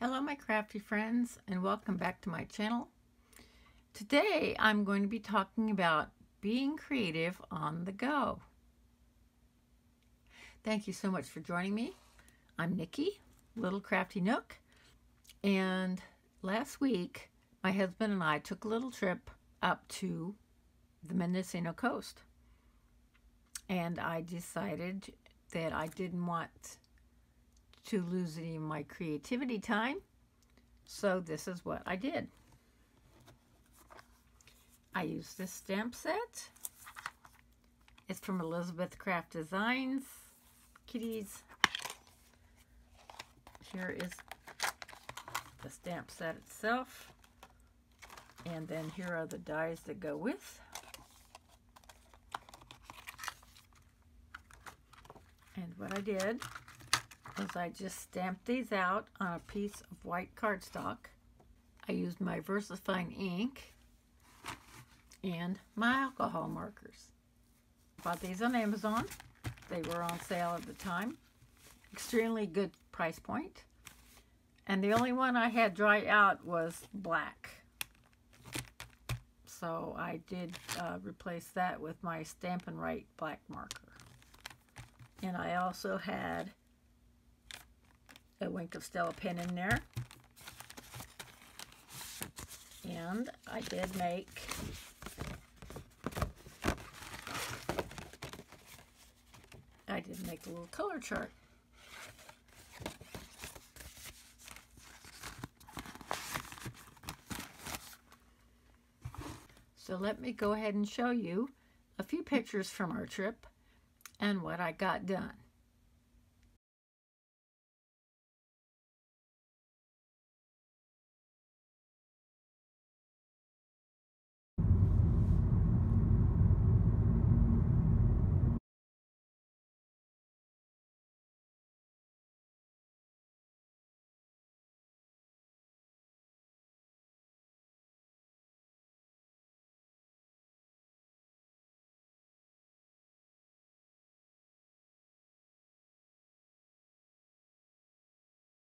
Hello my crafty friends and welcome back to my channel. Today I'm going to be talking about being creative on the go. Thank you so much for joining me. I'm Nikki, Little Crafty Nook, and last week my husband and I took a little trip up to the Mendocino coast and I decided that I didn't want to lose any of my creativity time. So this is what I did. I used this stamp set. It's from Elizabeth Craft Designs. Kitties. Here is the stamp set itself. And then here are the dies that go with. And what I did is I just stamped these out on a piece of white cardstock. I used my VersaFine ink and my alcohol markers. Bought these on Amazon. They were on sale at the time. Extremely good price point. And the only one I had dry out was black. So I did uh, replace that with my Stampin' Write black marker. And I also had a Wink of Stella pen in there. And I did make I did make a little color chart. So let me go ahead and show you a few pictures from our trip and what I got done.